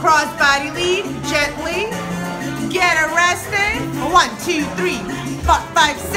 Cross body lead, gently. Get arrested. One, two, three, four, five, six,